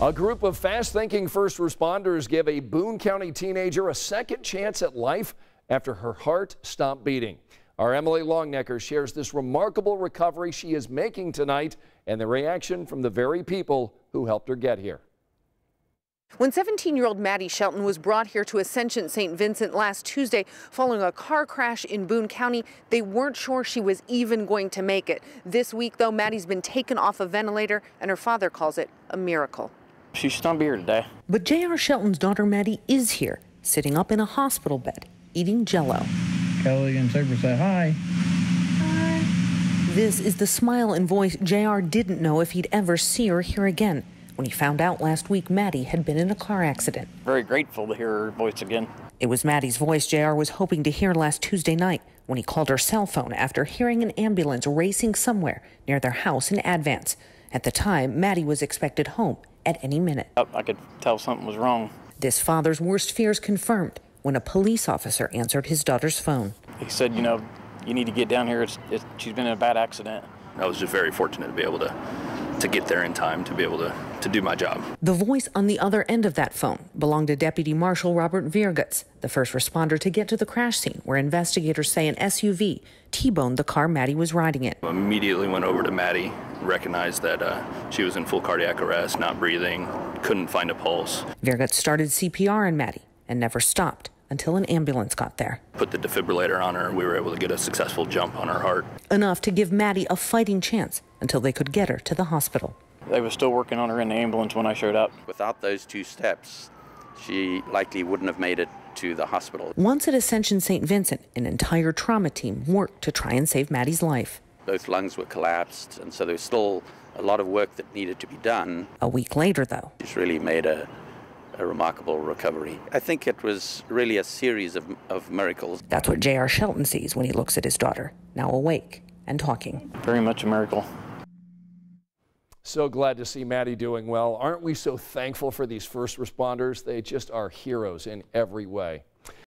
A group of fast thinking first responders give a Boone County teenager a second chance at life after her heart stopped beating. Our Emily Longnecker shares this remarkable recovery she is making tonight and the reaction from the very people who helped her get here. When 17 year old Maddie Shelton was brought here to Ascension St. Vincent last Tuesday following a car crash in Boone County, they weren't sure she was even going to make it. This week, though, Maddie's been taken off a ventilator, and her father calls it a miracle. She should not be here today. But J.R. Shelton's daughter Maddie is here, sitting up in a hospital bed, eating jello. Kelly and Saber say hi. Hi. This is the smile and voice J.R. didn't know if he'd ever see or hear again when he found out last week Maddie had been in a car accident. Very grateful to hear her voice again. It was Maddie's voice JR was hoping to hear last Tuesday night when he called her cell phone after hearing an ambulance racing somewhere near their house in Advance. At the time, Maddie was expected home at any minute. I could tell something was wrong. This father's worst fears confirmed when a police officer answered his daughter's phone. He said, you know, you need to get down here. It's, it's, she's been in a bad accident. I was just very fortunate to be able to to get there in time to be able to, to do my job. The voice on the other end of that phone belonged to Deputy Marshal Robert Viergutz, the first responder to get to the crash scene where investigators say an SUV T-boned the car Maddie was riding in. Immediately went over to Maddie, recognized that uh, she was in full cardiac arrest, not breathing, couldn't find a pulse. Viergutz started CPR on Maddie and never stopped until an ambulance got there. Put the defibrillator on her, we were able to get a successful jump on her heart. Enough to give Maddie a fighting chance until they could get her to the hospital. They were still working on her in the ambulance when I showed up. Without those two steps, she likely wouldn't have made it to the hospital. Once at Ascension St. Vincent, an entire trauma team worked to try and save Maddie's life. Both lungs were collapsed, and so there was still a lot of work that needed to be done. A week later, though, she's really made a, a remarkable recovery. I think it was really a series of, of miracles. That's what J.R. Shelton sees when he looks at his daughter, now awake and talking. Very much a miracle. So glad to see Maddie doing well. Aren't we so thankful for these first responders? They just are heroes in every way.